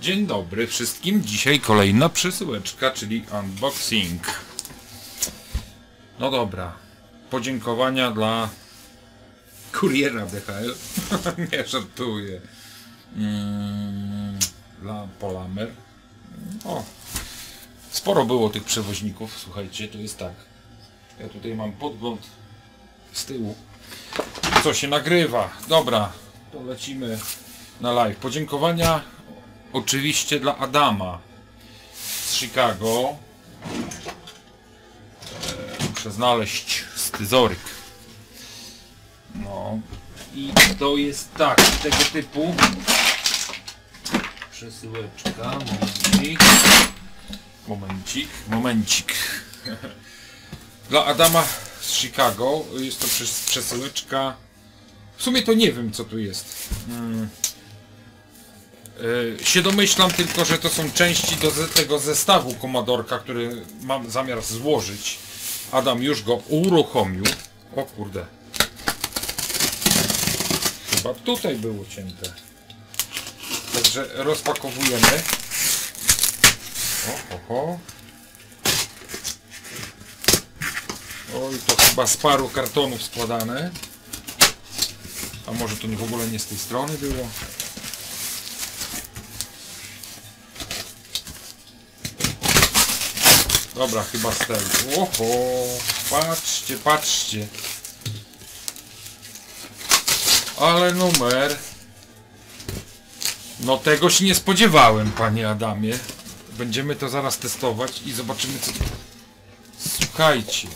Dzień dobry wszystkim. Dzisiaj kolejna przesyłeczka, czyli unboxing. No dobra. Podziękowania dla kuriera DHL. Nie żartuję. Mm, dla Polamer. O. Sporo było tych przewoźników. Słuchajcie, to jest tak. Ja tutaj mam podgląd z tyłu. Co się nagrywa. Dobra, to lecimy na live. Podziękowania oczywiście dla Adama z Chicago. Muszę znaleźć scyzoryk. No i to jest tak, tego typu przesyłeczka. Momencik. Momencik, momencik. Dla Adama z Chicago jest to przes- przesyłeczka. W sumie to nie wiem co tu jest. Mm. E, się domyślam tylko, że to są części do tego zestawu Commodorka, który mam zamiar złożyć. Adam już go uruchomił. O kurde. Chyba tutaj było cięte. Także rozpakowujemy. O, oho. Oj, to chyba z paru kartonów składane. A może to w ogóle nie z tej strony było? Dobra, chyba z tej. Oho, patrzcie, patrzcie. Ale numer. No tego się nie spodziewałem, panie Adamie. Będziemy to zaraz testować i zobaczymy co... Słuchajcie.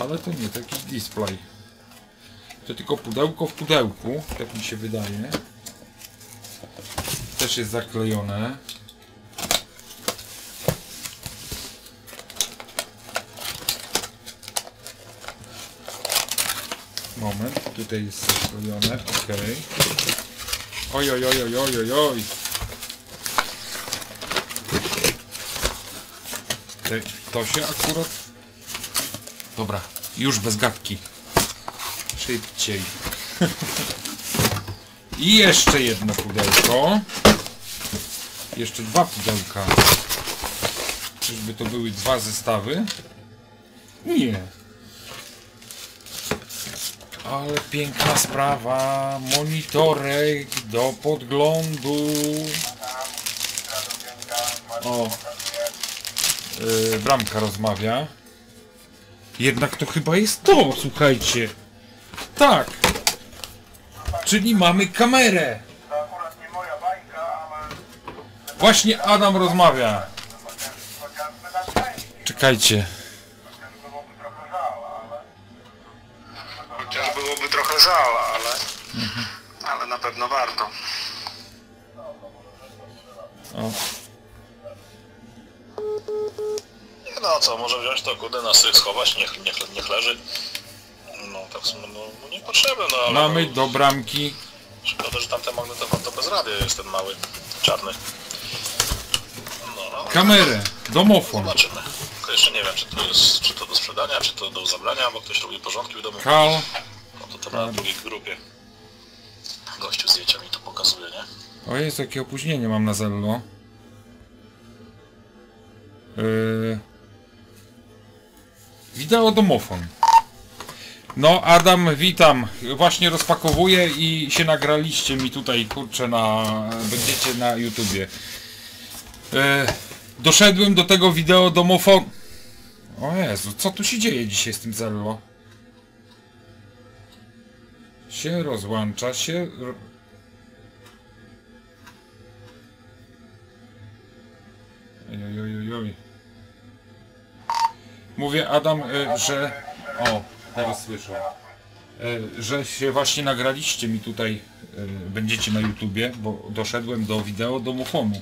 Ale to nie, to jakiś display. To tylko pudełko w pudełku, tak mi się wydaje. Też jest zaklejone. Moment, tutaj jest zaklejone, ok. Oj, oj, oj, oj, oj, oj, To się akurat... Dobra, już bez gadki. Szybciej. I jeszcze jedno pudełko. Jeszcze dwa pudełka. Czyżby to były dwa zestawy? Nie. Ale piękna sprawa. Monitorek do podglądu. O. Yy, bramka rozmawia. Jednak to chyba jest to, słuchajcie. Tak. Czyli mamy kamerę. Właśnie Adam rozmawia. Czekajcie. Pewno warto. O. Nie no co, może wziąć to kurde na syk, schować, niech, niech, niech leży. No tak w sumie, no, no niepotrzebne, no ale Mamy no, do bramki. szkoda, że tamten magnetofon to bez radia jest ten mały, czarny. No, no Kamerę. Domofon. zobaczymy. Tylko jeszcze nie wiem, czy to jest, czy to do sprzedania, czy to do zabrania, bo ktoś robi porządki w domu. Kal. No to to na drugiej grupie. Gościu zdjęcia mi to pokazuje, nie? O jest jakie opóźnienie mam na Zello. Yy... Wideo domofon. No Adam, witam. Właśnie rozpakowuję i się nagraliście mi tutaj, kurczę, na... Będziecie na YouTubie. Yy... Doszedłem do tego wideo domofon... O Jezu, co tu się dzieje dzisiaj z tym Zello? Się rozłącza, się... ro- Oj, oj, oj, oj. Mówię Adam, y, że... O, teraz słyszę. Y, że się właśnie nagraliście mi tutaj, y, będziecie na YouTubie, bo doszedłem do wideo domofonu.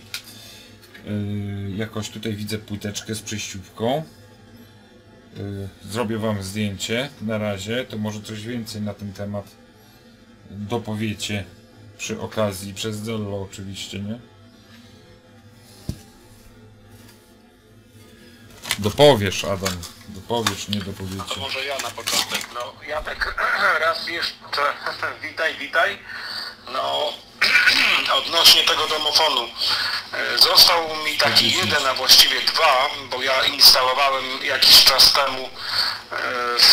Y, jakoś tutaj widzę płyteczkę z przejściówką. Zrobię wam zdjęcie na razie, to może coś więcej na ten temat dopowiecie przy okazji, przez Zello oczywiście, nie? Dopowiesz, Adam. Dopowiesz, nie dopowiecie. może ja na początek. No, ja tak raz jeszcze witaj, witaj. No, odnośnie tego domofonu. E, Został mi taki jeden, a właściwie dwa, bo ja instalowałem jakiś czas temu e,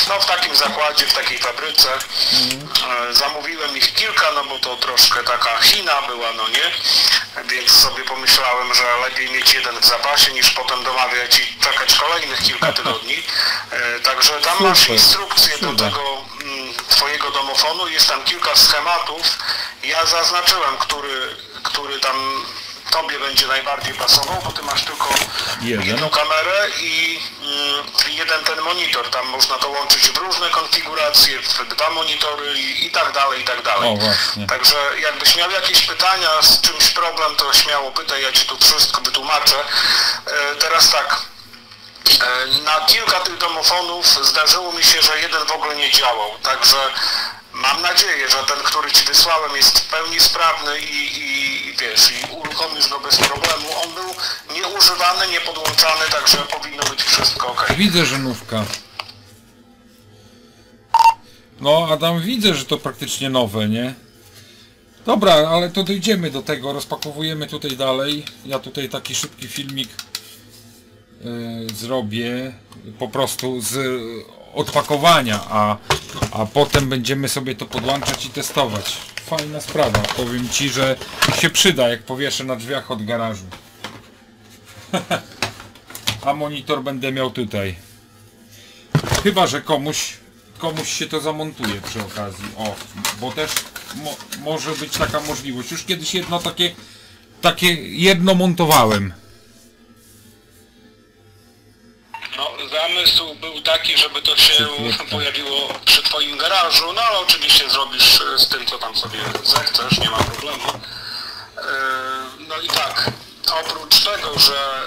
no, w takim zakładzie, w takiej fabryce. E, Zamówiłem ich kilka, no bo to troszkę taka China była, no nie? Więc sobie pomyślałem, że lepiej mieć jeden w zapasie niż potem domawiać i czekać kolejnych kilka tygodni. Także tam masz instrukcję do tego mm, twojego domofonu, jest tam kilka schematów. Ja zaznaczyłem, który, który tam tobie będzie najbardziej pasował, bo ty masz tylko Jeden. jedną kamerę i mm, jeden ten monitor. Tam można to łączyć w różne konfiguracje, w dwa monitory i, i tak dalej, i tak dalej. O, właśnie. Także jakbyś miał jakieś pytania, z czymś problem, to śmiało pytaj, ja ci tu wszystko wytłumaczę. E, teraz tak, E, Na kilka tych domofonów zdarzyło mi się, że jeden w ogóle nie działał, także mam nadzieję, że ten, który Ci wysłałem jest w pełni sprawny i, i wiesz, i uruchomisz go bez problemu. On był nieużywany, niepodłączany, także powinno być wszystko ok. Widzę, że nówka. No, Adam, widzę, że to praktycznie nowe, nie? Dobra, ale to dojdziemy do tego, rozpakowujemy tutaj dalej. Ja tutaj taki szybki filmik e, zrobię po prostu z odpakowania, a, a potem będziemy sobie to podłączać i testować. Fajna sprawa, powiem Ci, że się przyda, jak powieszę na drzwiach od garażu. a monitor będę miał tutaj. Chyba, że komuś, komuś się to zamontuje przy okazji. O, bo też mo, może być taka możliwość. Już kiedyś jedno takie, takie jedno montowałem. Taki, żeby to się pojawiło przy Twoim garażu, no ale oczywiście zrobisz z tym, co tam sobie zechcesz, nie ma problemu. E, No i tak, oprócz tego, że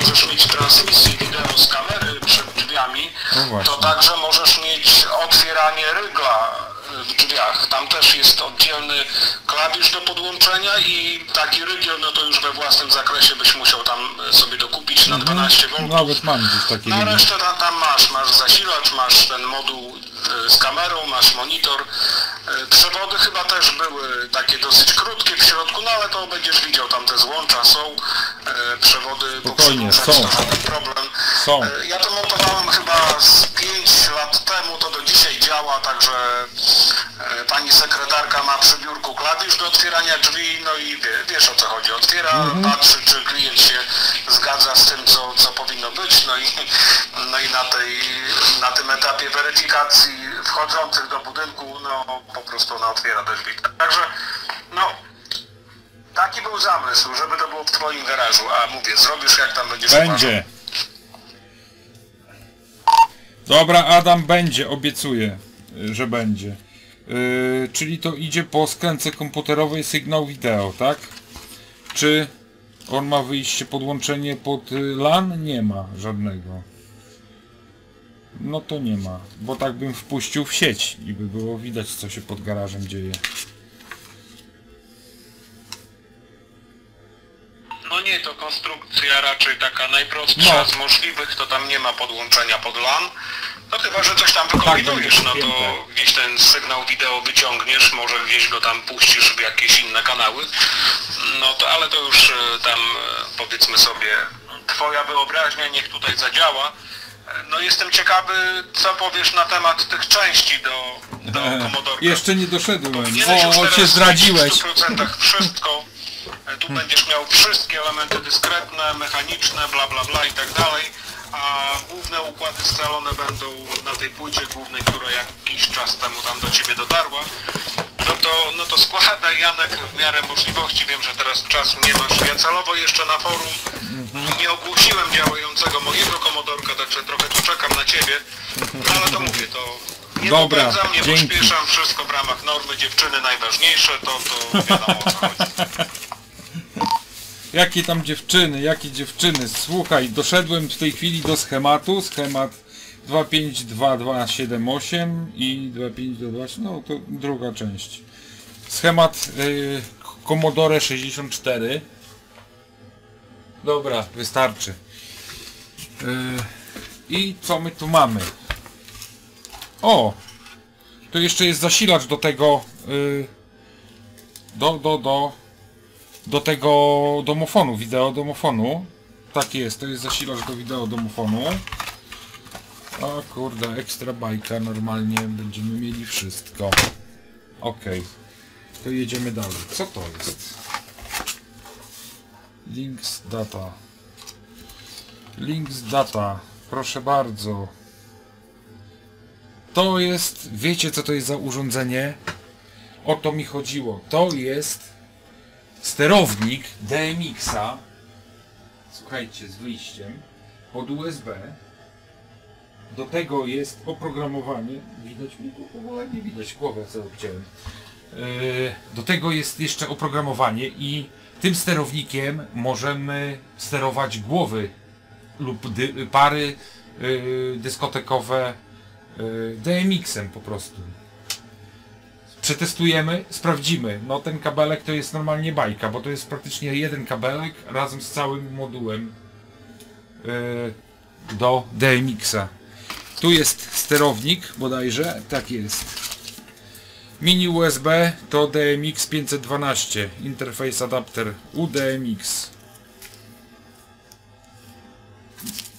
możesz mieć transmisję wideo z kamery przed drzwiami, No to także możesz mieć otwieranie rygla w drzwiach. Tam też jest oddzielny klawisz do podłączenia i taki rygiel, no to już we własnym zakresie byś musiał tam e, sobie dokupić na 12 V. Nawet mam gdzieś Na linie. resztę tam, tam masz, masz zasilacz, masz ten moduł e, z kamerą, masz monitor. E, Przewody chyba też były takie dosyć krótkie w środku, no ale to będziesz widział, tam te złącza są, przewody Spokojnie, są. to żaden problem. Są. Ja to montowałem chyba z 5 lat temu, to do dzisiaj działa, także pani sekretarka ma przy biurku klawisz do otwierania drzwi, no i wie, wiesz o co chodzi. Otwiera, Mhm. patrzy czy klient się zgadza z tym, co, co powinno być, no i, no i na, tej, na tym etapie weryfikacji wchodzących do budynku, no po prostu ona otwiera te drzwi. Także, no taki był zamysł, żeby to było w twoim garażu, a mówię, zrobisz jak tam będziesz uważał. Będzie. Dobra, Adam będzie, obiecuję, że będzie. Yy, czyli to idzie po skręce komputerowej sygnał wideo, tak? Czy on ma wyjście podłączenie pod y, LAN? Nie ma żadnego. No to nie ma, bo tak bym wpuścił w sieć i by było widać co się pod garażem dzieje. No nie, to konstrukcja raczej taka najprostsza No. z możliwych, to tam nie ma podłączenia pod LAN. No chyba, że coś tam wykombinujesz, będzie no to gdzieś ten sygnał wideo wyciągniesz, może gdzieś go tam puścisz w jakieś inne kanały. No to, ale to już e, tam e, powiedzmy sobie, twoja wyobraźnia niech tutaj zadziała. No jestem ciekawy, co powiesz na temat tych części do, do Commodore. Jeszcze nie doszedłem. Powinieneś O, się mieć zdradziłeś. W 100% wszystko. E, Tu będziesz miał wszystkie elementy dyskretne, mechaniczne, bla bla bla i tak dalej. A główne układy scalone będą na tej płycie głównej, która jakiś czas temu tam do ciebie dotarła. No to, no to składaj Janek w miarę możliwości. Wiem, że teraz czasu nie masz. Ja celowo jeszcze na forum nie ogłosiłem działającego mojego komodorka, także trochę tu czekam na ciebie. No ale to mówię, to nie Dobra, popędzam, nie dzięki. pośpieszam, wszystko w ramach normy, dziewczyny najważniejsze, to, to wiadomo o co chodzi. Jakie tam dziewczyny, jakie dziewczyny? Słuchaj, doszedłem w tej chwili do schematu. Schemat 252278 i 2522, no to druga część. Schemat y, Commodore 64. Dobra, wystarczy. Y, I co my tu mamy? O! Tu jeszcze jest zasilacz do tego. Y, do, do, do do tego domofonu, wideo domofonu. Tak jest, to jest zasilacz do wideo domofonu. O kurde, ekstra bajka, normalnie będziemy mieli wszystko. Ok, to jedziemy dalej. Co to jest? Links data. Links data, proszę bardzo. To jest, wiecie co to jest za urządzenie? O to mi chodziło. To jest sterownik DMX-a. Słuchajcie, z wyjściem pod USB. Do tego jest oprogramowanie. Widać mi ogóle nie widać głowę, co obciąłem. Yy, Do tego jest jeszcze oprogramowanie i tym sterownikiem możemy sterować głowy lub dy, pary yy, dyskotekowe yy, DMX-em po prostu. Przetestujemy, sprawdzimy. No ten kabelek to jest normalnie bajka, bo to jest praktycznie jeden kabelek razem z całym modułem yy, do DMX-a. Tu jest sterownik bodajże, tak jest. Mini USB to DMX 512, interface adapter UDMX.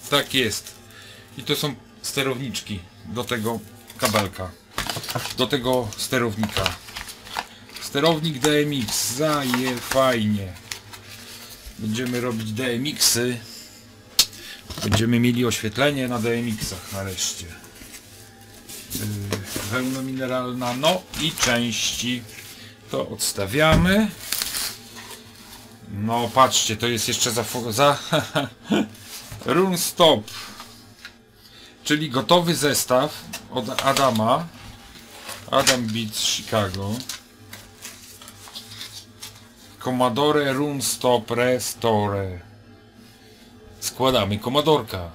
Tak jest. I to są sterowniczki do tego kabelka. Do tego sterownika. Sterownik DMX, zaje fajnie. Będziemy robić DMX-y. Będziemy mieli oświetlenie na DMX-ach nareszcie. Yy, wełna mineralna, no i części. To odstawiamy. No patrzcie, to jest jeszcze za... za Run stop. Czyli gotowy zestaw od Adama. Adam Beats Chicago. Commodore Run Stop Restore. Składamy Komodorka.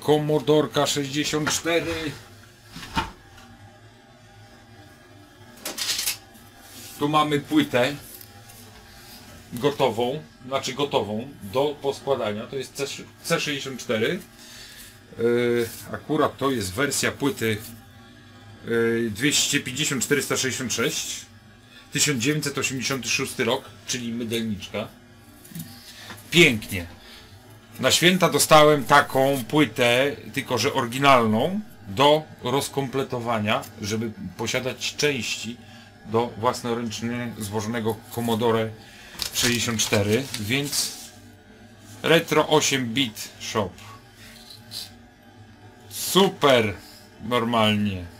Komodorka 64. Tu mamy płytę gotową, znaczy gotową do poskładania. To jest C- C64. Yy, akurat to jest wersja płyty 250-466 1986 rok, czyli mydelniczka. Pięknie. Na święta dostałem taką płytę, tylko że oryginalną, do rozkompletowania, żeby posiadać części do własnoręcznie złożonego Commodore 64, więc Retro 8 bit shop. Super normalnie.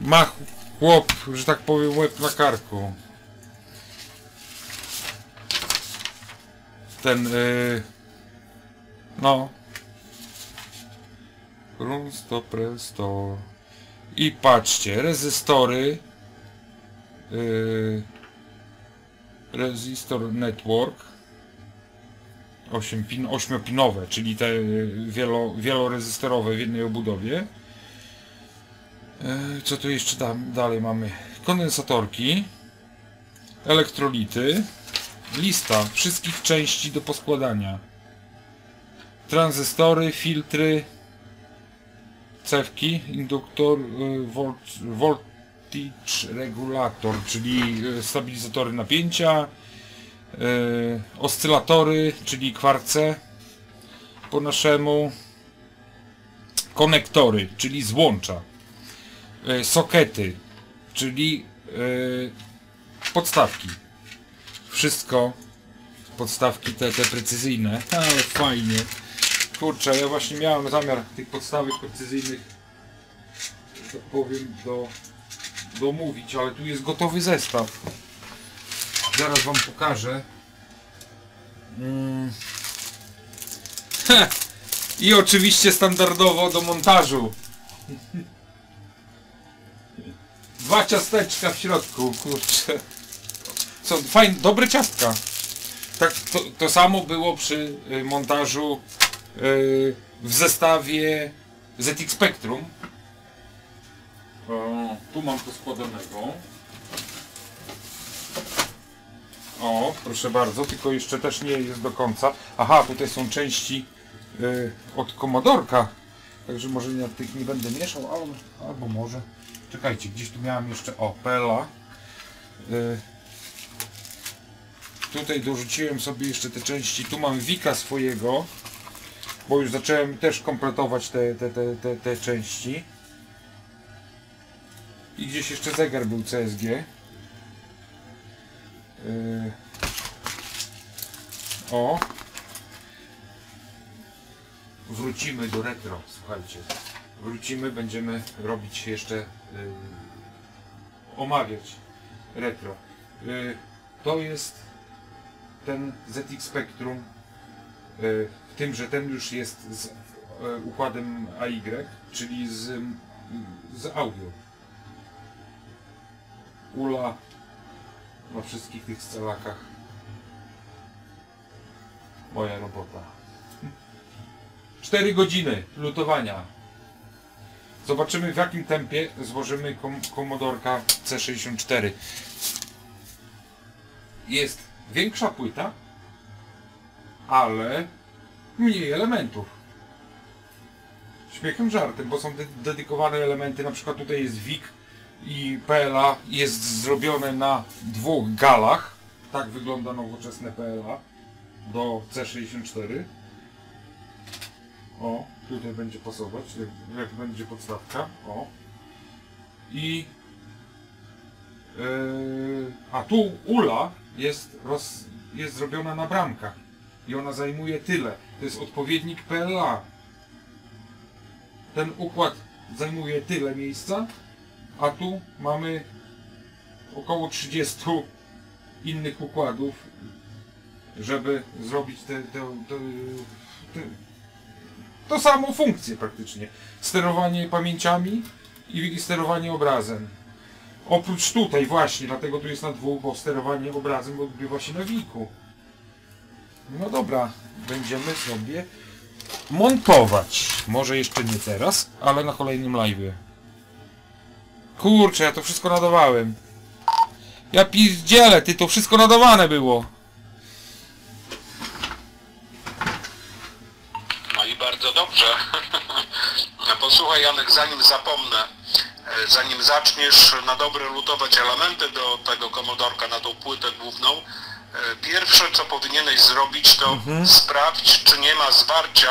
Ma chłop, że tak powiem, łeb na karku. Ten, yy, no. Run stop restore. I patrzcie, rezystory. Yy, network. 8 pin, 8-pinowe, czyli te y, wielo, wielorezystorowe w jednej obudowie. E, Co tu jeszcze tam dalej mamy? Kondensatorki, elektrolity, lista wszystkich części do poskładania. Tranzystory, filtry, cewki, induktor, y, volt, voltage regulator, czyli y, stabilizatory napięcia, oscylatory, czyli kwarce po naszemu, konektory, czyli złącza, sokety, czyli y, podstawki. Wszystko podstawki te, te precyzyjne, ale fajnie. Kurczę, ja właśnie miałem zamiar tych podstawek precyzyjnych, tak powiem, do, domówić, ale tu jest gotowy zestaw. Zaraz wam pokażę. Mm. I oczywiście standardowo do montażu. Dwa ciasteczka w środku, kurczę. Są fajne, dobre ciastka. Tak, to, to samo było przy y, montażu y, w zestawie ZX Spectrum. O, tu mam to składanego. O, proszę bardzo, tylko jeszcze też nie jest do końca. Aha, tutaj są części y, od komodorka. Także może ja tych nie będę mieszał, ale, albo może. Czekajcie, gdzieś tu miałem jeszcze, o, Pela. Y, tutaj dorzuciłem sobie jeszcze te części. Tu mam Wika swojego, bo już zacząłem też kompletować te, te, te, te, te części. I gdzieś jeszcze zegar był CSG. Yy. O. Wrócimy do retro, słuchajcie. Wrócimy, będziemy robić jeszcze omawiać retro. Y, To jest ten ZX Spectrum, y, w tym, że ten już jest z y, układem AY, czyli z, z audio. Ula na wszystkich tych scalakach. Moja robota. 4 godziny lutowania. Zobaczymy w jakim tempie złożymy kom komodorka C64. Jest większa płyta, ale mniej elementów. Śmiechem żartem, bo są de dedykowane elementy, na przykład tutaj jest WIG i PLA jest zrobione na dwóch galach. Tak wygląda nowoczesne PLA do C64. O, tutaj będzie pasować, jak, jak będzie podstawka. O. I yy, a tu ula jest, roz, jest zrobiona na bramkach i ona zajmuje tyle. To jest odpowiednik PLA. Ten układ zajmuje tyle miejsca, a tu mamy około 30 innych układów, żeby zrobić te, te, te, te, to samą funkcję praktycznie. Sterowanie pamięciami i sterowanie obrazem. Oprócz tutaj właśnie, dlatego tu jest na dwóch, bo sterowanie obrazem odbywa się na wiku. No dobra, będziemy sobie montować. Może jeszcze nie teraz, ale na kolejnym live'ie. Kurczę, ja to wszystko nadawałem. Ja pizdzielę, ty to wszystko nadawane było. Posłuchaj Janek, zanim zapomnę, e, zanim zaczniesz na dobre lutować elementy do tego komodorka na tą płytę główną, e, pierwsze co powinieneś zrobić to sprawdź czy nie ma zwarcia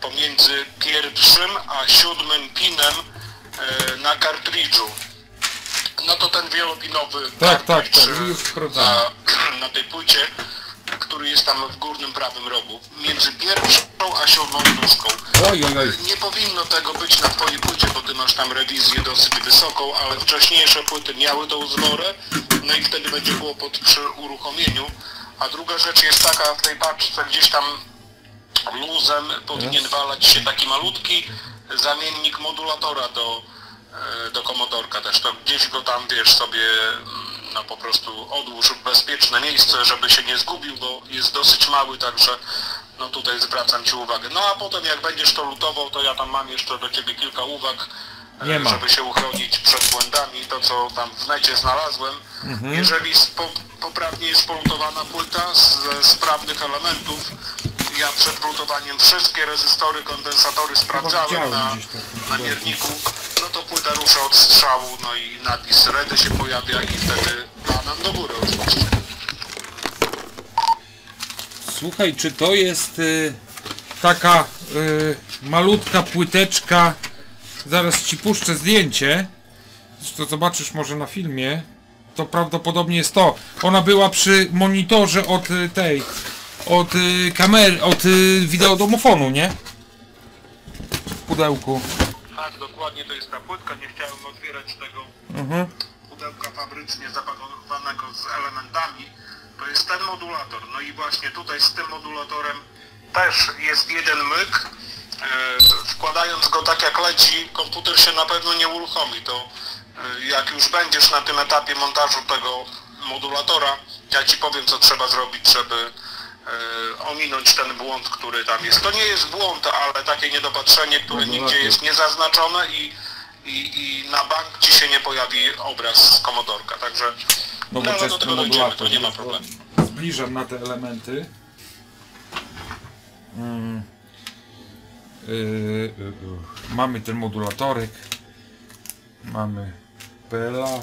pomiędzy pierwszym a siódmym pinem e, na kartridżu. No to ten wielopinowy Tak, tak, tak, na, na tej płycie, który jest tam w górnym prawym rogu. Między pierwszą a siódmą nóżką. Oj, oj, oj. Nie powinno tego być na twojej płycie, bo ty masz tam rewizję dosyć wysoką, ale wcześniejsze płyty miały tą zworę, no i wtedy będzie kłopot przy uruchomieniu. A druga rzecz jest taka, w tej paczce gdzieś tam luzem powinien walać się taki malutki zamiennik modulatora do, e, do komodorka też. To gdzieś go tam, wiesz, sobie mm, no po prostu odłóż bezpieczne miejsce, żeby się nie zgubił, bo jest dosyć mały, także no tutaj zwracam Ci uwagę. No a potem jak będziesz to lutował, to ja tam mam jeszcze do Ciebie kilka uwag, e, żeby się uchronić przed błędami, to co tam w necie znalazłem. Mhm. Jeżeli poprawnie jest polutowana płyta ze sprawnych elementów, ja przed lutowaniem wszystkie rezystory, kondensatory sprawdzałem na, na mierniku, no to płyta rusza od strzału, no i napis REDY się pojawia i wtedy banan do góry oczywiście. Słuchaj, czy to jest y, taka y, malutka płyteczka? Zaraz ci puszczę zdjęcie. To zobaczysz może na filmie. To prawdopodobnie jest to. Ona była przy monitorze od y, tej, od y, kamery, od y, wideodomofonu, nie? W pudełku. Tak, dokładnie to jest ta płytka, nie chciałem otwierać tego Mhm. pudełka fabrycznie zapakowanego z elementami, to jest ten modulator. No i właśnie tutaj z tym modulatorem też jest jeden myk. E, wkładając go tak jak leci, komputer się na pewno nie uruchomi. To e, jak już będziesz na tym etapie montażu tego modulatora, ja Ci powiem co trzeba zrobić, żeby ominąć ten błąd, który tam jest. To nie jest błąd, ale takie niedopatrzenie, które Modulator. nigdzie jest niezaznaczone i, i, i na bank Ci się nie pojawi obraz z komodorka, także no, ale do tego dojdziemy, to nie ma problemu. Zbliżam na te elementy. Mm. Yy, yy, yy. Mamy ten modulatorek. Mamy PLA.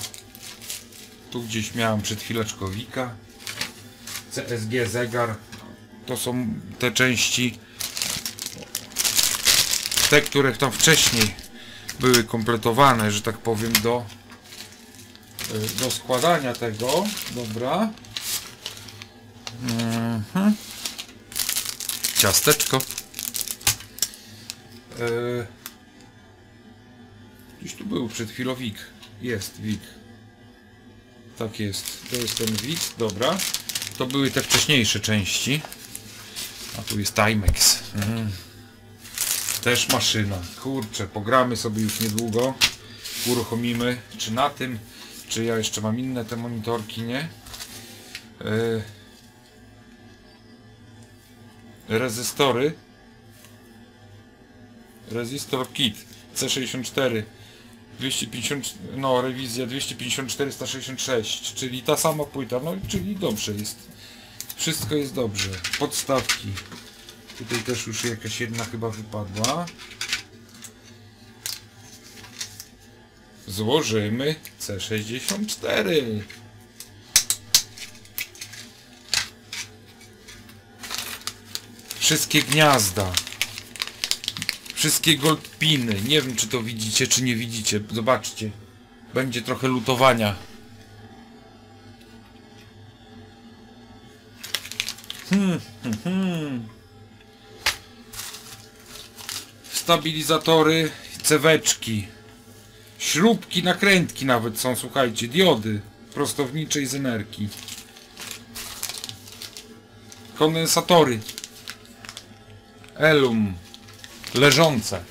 Tu gdzieś miałem przed chwileczką Wika. CSG zegar. To są te części, te, które tam wcześniej były kompletowane, że tak powiem, do, y, do składania tego. Dobra. Mhm. Ciasteczko. Yy. Gdzieś tu był przed chwilą Wik. Jest Wik. Tak jest. To jest ten Wik. Dobra. To były te wcześniejsze części. A tu jest Timex. Mm. Też maszyna. Kurczę, pogramy sobie już niedługo. Uruchomimy. Czy na tym, czy ja jeszcze mam inne te monitorki, nie? Yy. Rezystory. Resistor Kit C64 250, no rewizja 254 166, czyli ta sama płyta, no czyli dobrze jest. Wszystko jest dobrze. Podstawki. Tutaj też już jakaś jedna chyba wypadła. Złożymy C64. Wszystkie gniazda. Wszystkie goldpiny. Nie wiem czy to widzicie, czy nie widzicie. Zobaczcie. Będzie trochę lutowania. Stabilizatory, ceweczki. Śrubki, nakrętki nawet są, słuchajcie, diody prostowniczej z energii. Kondensatory. Elum. Leżące.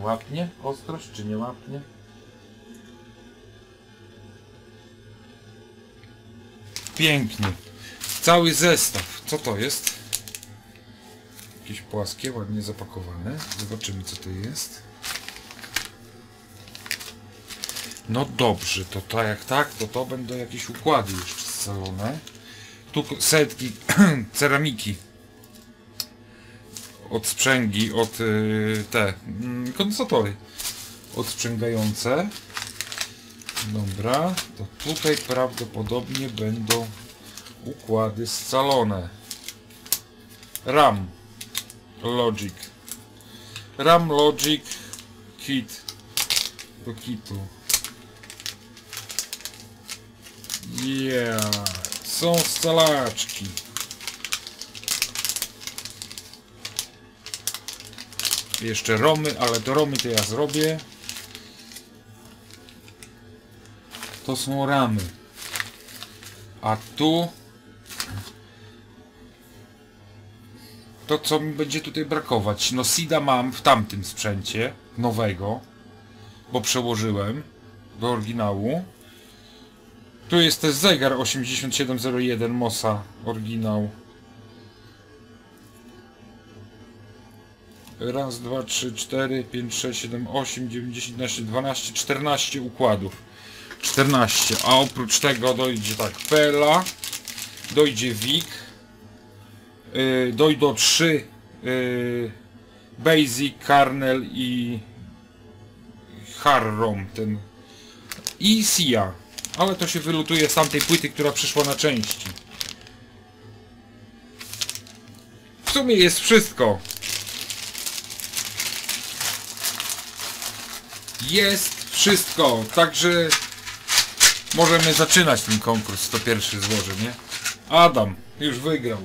Łapnie? Ostrość czy nie łapnie? Pięknie. Cały zestaw. Co to jest? Jakieś płaskie, ładnie zapakowane. Zobaczymy co to jest. No dobrze, to tak jak tak, to to będą jakieś układy jeszcze scalone. Tu setki ceramiki od sprzęgi, od y, te mm, kondensatory odsprzęgające. Dobra, to tutaj prawdopodobnie będą układy scalone. RAM Logic RAM Logic Kit do kitu. Yeah, są scalaczki. Jeszcze romy, ale do romy to ja zrobię. To są ramy. A tu to co mi będzie tutaj brakować. No SIDA mam w tamtym sprzęcie nowego, bo przełożyłem do oryginału. Tu jest też zegar 8701 Mosa oryginał. Raz, dwa, trzy, cztery, pięć, sześć, siedem, osiem, dziewięć, dziesięć, dwanaście, czternaście układów. 14, a oprócz tego dojdzie tak Pela, dojdzie Wik, yy, dojdą 3 yy, Basic, Kernel i Harrom ten i Sia, ale to się wylutuje z tamtej płyty, która przyszła na części. W sumie jest wszystko. Jest wszystko, także możemy zaczynać ten konkurs, to pierwszy złoży, nie? Adam już wygrał.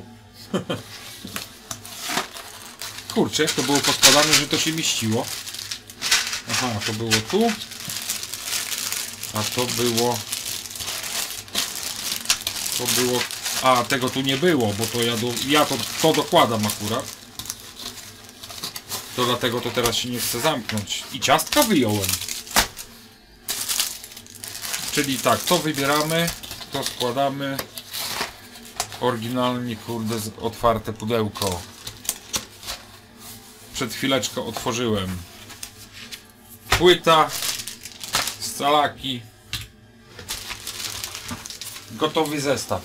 Kurczę, jak to było poskładane, że to się mieściło. Aha, to było tu. A to było... To było... A, tego tu nie było, bo to ja, do, ja to, to dokładam akurat. To dlatego to teraz się nie chce zamknąć. I ciastka wyjąłem. Czyli tak, to wybieramy, to składamy. Oryginalnie, kurde, otwarte pudełko. Przed chwileczką otworzyłem. Płyta, scalaki. Gotowy zestaw.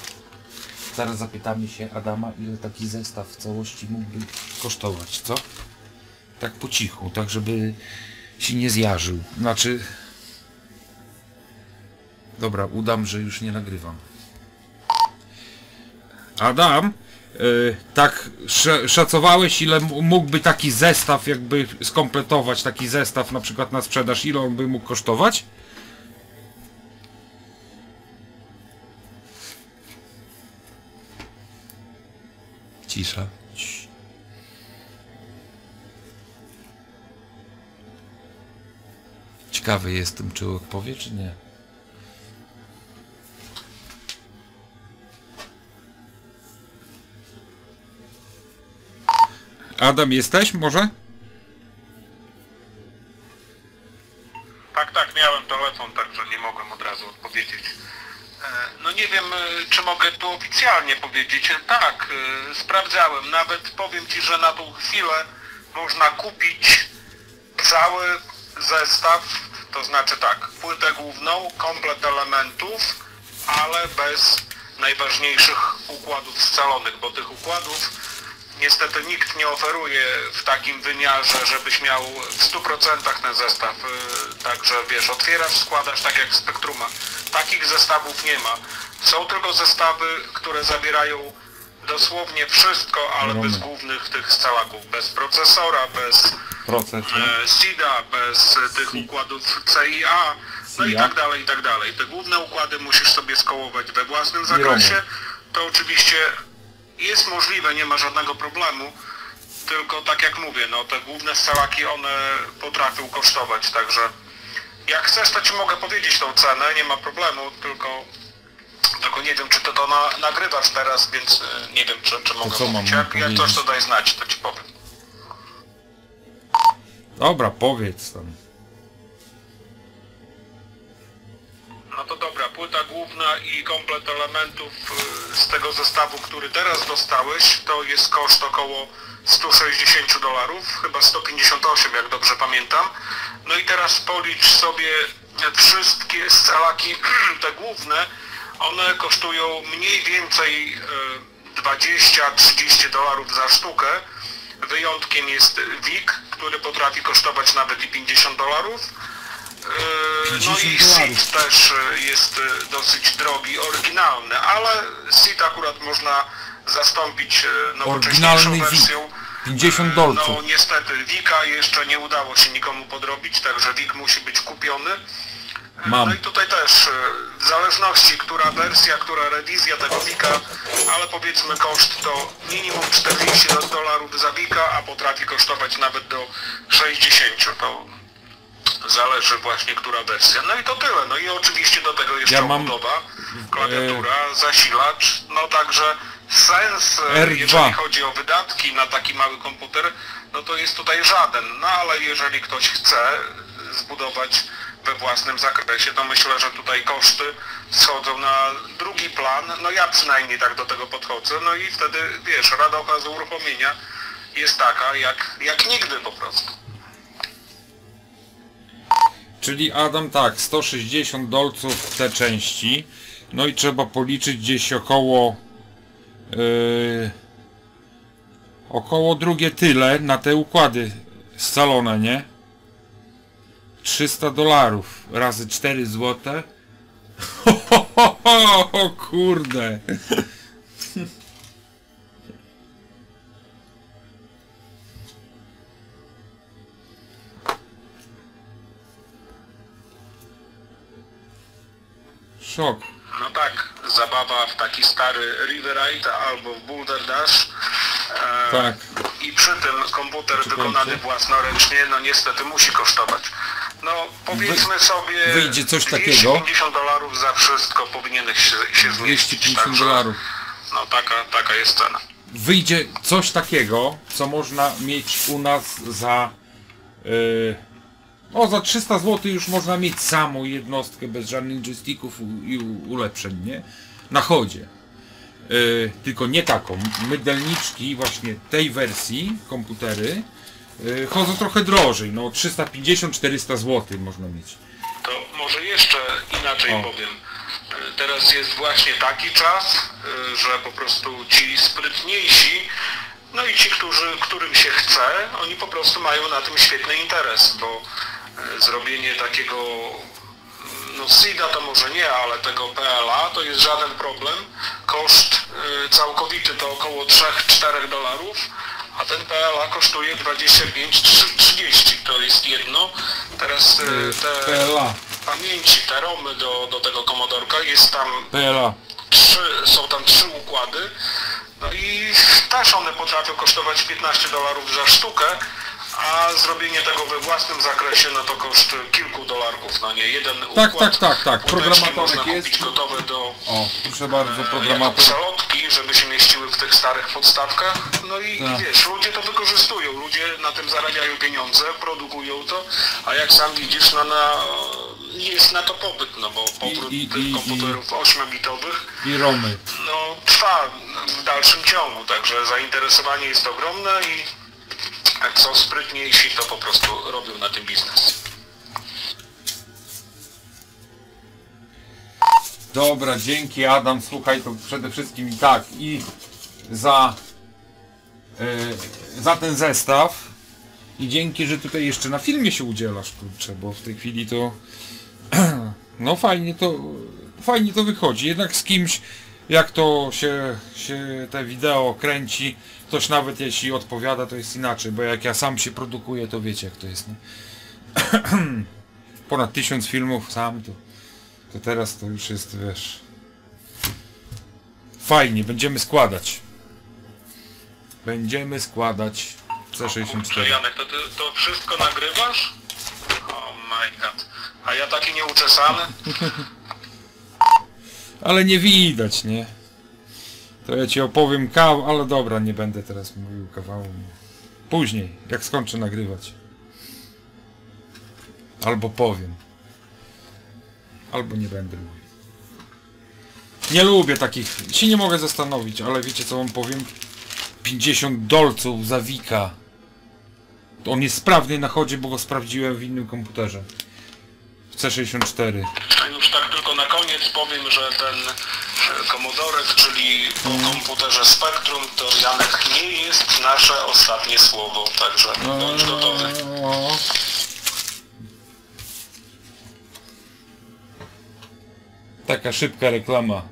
Zaraz zapytamy się Adama, ile taki zestaw w całości mógłby kosztować, co? Tak po cichu, tak żeby się nie zjarzył. Znaczy, Dobra, udam, że już nie nagrywam. Adam, y, tak sz, szacowałeś ile mógłby taki zestaw jakby skompletować, taki zestaw na przykład na sprzedaż, ile on by mógł kosztować? Cisza. Ciekawy jestem, czy odpowie, czy nie. Adam, jesteś może? Tak, tak, miałem telefon, także nie mogłem od razu odpowiedzieć. E, No nie wiem, e, czy mogę tu oficjalnie powiedzieć. E, Tak, sprawdzałem. Nawet powiem Ci, że na tą chwilę można kupić cały zestaw, to znaczy tak, płytę główną, komplet elementów, ale bez najważniejszych układów scalonych, bo tych układów niestety nikt nie oferuje w takim wymiarze, żebyś miał w 100% ten zestaw. Yy, Także wiesz, otwierasz, składasz tak jak w Spektruma. Takich zestawów nie ma. Są tylko zestawy, które zawierają dosłownie wszystko, ale bez głównych tych scalaków. Bez procesora, bez Proces. e, SIDA, bez e, tych układów CIA, no i tak dalej, i tak dalej. Te główne układy musisz sobie skołować we własnym zakresie. To oczywiście jest możliwe, nie ma żadnego problemu, tylko tak jak mówię, no te główne scalaki one potrafią kosztować, także jak chcesz to ci mogę powiedzieć tą cenę, nie ma problemu, tylko tylko nie wiem czy ty to na, nagrywasz teraz, więc e, nie wiem czy, czy mogę co mam mówić. Jak, jak coś to daj znać, to ci powiem. Dobra, powiedz tam. No to dobra, płyta główna i komplet elementów y, z tego zestawu, który teraz dostałeś, to jest koszt około 160 dolarów, chyba 158 jak dobrze pamiętam. No i teraz policz sobie wszystkie scalaki, te główne, one kosztują mniej więcej y, 20-30 dolarów za sztukę. Wyjątkiem jest WIG, który potrafi kosztować nawet i 50 dolarów. Yy, No 50 i. SID też y, jest y, dosyć drogi, oryginalny, ale SID akurat można zastąpić nowocześniejszą Oryginalny wersją. 50 Yy, dolców. No niestety Wika jeszcze nie udało się nikomu podrobić, także Wik musi być kupiony. Mam. No i tutaj też w zależności która wersja, która rewizja tego Wika, ale powiedzmy koszt to minimum 40 dolarów za Wika, a potrafi kosztować nawet do 60. To Zależy właśnie która wersja. No i to tyle. No i oczywiście do tego jeszcze Ja mam, obudowa, klawiatura, zasilacz. No także sens, e, R2. jeżeli chodzi o wydatki na taki mały komputer, no to jest tutaj żaden. No ale jeżeli ktoś chce zbudować we własnym zakresie, to myślę, że tutaj koszty schodzą na drugi plan. No ja przynajmniej tak do tego podchodzę. No i wtedy, wiesz, radocha z uruchomienia jest taka jak, jak nigdy po prostu. Czyli Adam tak, 160 dolców te części. No i trzeba policzyć gdzieś około yy, około drugie tyle na te układy scalone, nie? 300 dolarów razy 4 złote. Ho, ho, ho, ho, kurde. Szok. No tak, zabawa w taki stary Riverite albo w Boulder Dash. E, Tak. I przy tym komputer Czekajcie. wykonany własnoręcznie, no niestety musi kosztować. No powiedzmy sobie wyjdzie coś takiego. 250 dolarów za wszystko powinieneś się, się zmieścić. 250 także, dolarów. No taka, taka jest cena. wyjdzie coś takiego, co można mieć u nas za yy, o za 300 zł już można mieć samą jednostkę bez żadnych joysticków i ulepszeń, nie? Na chodzie. Yy, tylko nie taką. Mydelniczki właśnie tej wersji komputery yy, chodzą trochę drożej, no 350-400 zł można mieć. To może jeszcze inaczej O. powiem. E, Teraz jest właśnie taki czas, że po prostu ci sprytniejsi, no i ci, którzy, którym się chce, oni po prostu mają na tym świetny interes, bo zrobienie takiego no SIDA to może nie, ale tego PLA to jest żaden problem. Koszt y, całkowity to około 3-4 dolarów, a ten PLA kosztuje 25-30, to jest jedno. Teraz y, te PLA. pamięci, te romy do, do tego komodorka jest tam PLA. trzy, są tam trzy układy. No i też one potrafią kosztować 15 dolarów za sztukę, a zrobienie tego we własnym zakresie no to koszt kilku dolarków, no nie jeden Tak, układ. tak, tak, tak. Programatorek można jest. kupić gotowe do O, proszę bardzo, jako programator. przelotki, żeby się mieściły w tych starych podstawkach. No i, Tak. i wiesz, ludzie to wykorzystują, ludzie na tym zarabiają pieniądze, produkują to, a jak sam widzisz, no na, jest na to popyt, no bo powrót i- tych i- komputerów 8-bitowych I Romy. no, trwa w dalszym ciągu, także zainteresowanie jest ogromne i jak są sprytniejsi, to po prostu robią na tym biznes. Dobra, dzięki Adam. Słuchaj, to przede wszystkim i tak i za, e, za ten zestaw i dzięki, że tutaj jeszcze na filmie się udzielasz, kurczę, bo w tej chwili to no fajnie to fajnie to wychodzi. Jednak z kimś jak to się, się te wideo kręci, ktoś nawet jeśli odpowiada, to jest inaczej, bo jak ja sam się produkuję, to wiecie jak to jest, nie? Ponad tysiąc filmów sam to to teraz to już jest, wiesz... Fajnie, będziemy składać. Będziemy składać Kurczę, C64. Janek, to ty to wszystko nagrywasz? Oh my god. A ja taki nieuczesany? Ale nie widać, nie? To ja ci opowiem kawał, ale dobra, nie będę teraz mówił kawału. Później, jak skończę nagrywać. Albo powiem. Albo nie będę mówił. Nie lubię takich, się nie mogę zastanowić, ale wiecie co wam powiem? 50 dolców za Wika. On jest sprawny na chodzie, bo go sprawdziłem w innym komputerze. W C64. A już tak tylko na koniec powiem, że ten e, komodorek, czyli po komputerze Spectrum, to Janek nie jest nasze ostatnie słowo, także bądź gotowy. O. Taka szybka reklama.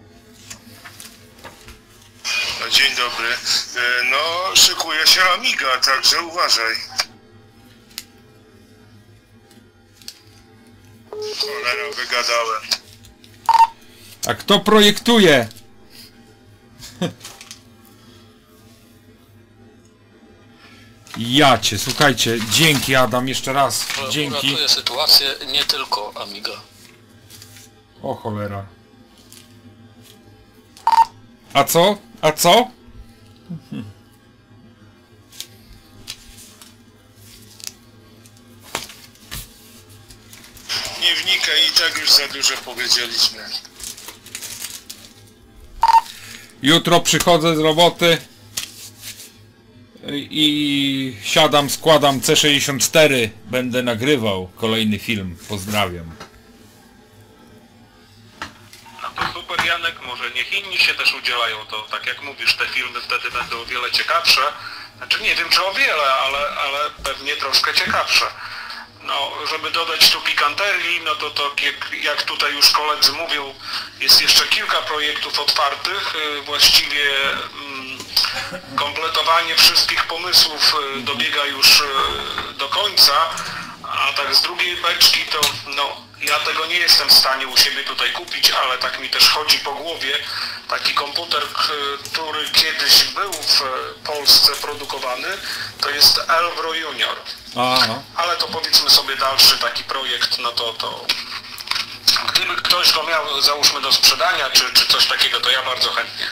No, Dzień dobry. E, No, szykuje się Amiga, także uważaj. Cholera, wygadałem. A kto projektuje? Jacie, słuchajcie, dzięki Adam jeszcze raz. Dzięki. Uratuje sytuację nie tylko Amiga. O cholera. A co? A co? Wnikaj, i tak już za dużo powiedzieliśmy. Jutro przychodzę z roboty i siadam, składam C64. Będę nagrywał kolejny film. Pozdrawiam. No to super Janek, może niech inni się też udzielają, to tak jak mówisz, te filmy wtedy będą o wiele ciekawsze. Znaczy nie wiem czy o wiele, ale, ale pewnie troszkę ciekawsze. No, żeby dodać tu pikanterii, no to, to jak, jak tutaj już koledzy mówią, jest jeszcze kilka projektów otwartych. y, Właściwie mm, kompletowanie wszystkich pomysłów y, dobiega już y, do końca, a tak z drugiej beczki to no, ja tego nie jestem w stanie u siebie tutaj kupić, ale tak mi też chodzi po głowie. Taki komputer, który kiedyś był w Polsce produkowany, to jest Elvro Junior. Aha. Ale to powiedzmy sobie dalszy taki projekt, no to, to gdyby ktoś go miał załóżmy do sprzedania czy, czy coś takiego, to ja bardzo chętnie.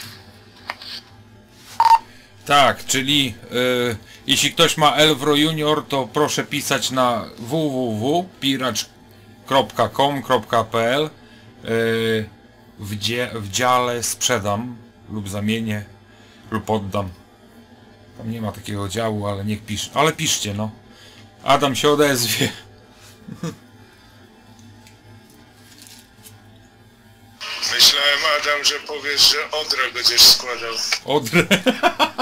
Tak, czyli y, jeśli ktoś ma Elvro Junior, to proszę pisać na www.piracz.com.pl y, w, dzie, w dziale sprzedam lub zamienię lub oddam. Tam nie ma takiego działu, ale niech pisz. Ale piszcie, no. Adam się odezwie. Myślałem, Adam, że powiesz, że Odrę będziesz składał. Odrę.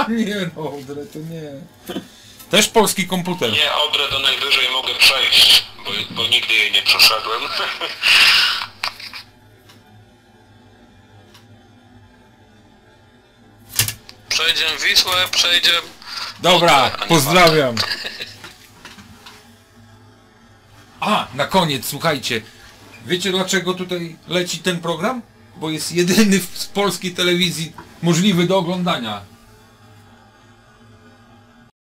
nie no, Odrę to nie. Też polski komputer. Nie, obrę do najwyżej mogę przejść, bo, bo nigdy jej nie przeszedłem. przejdzie Wisłę, przejdzie... Dobra, Odra, pozdrawiam. A, na koniec, słuchajcie. Wiecie dlaczego tutaj leci ten program? Bo jest jedyny z polskiej telewizji możliwy do oglądania.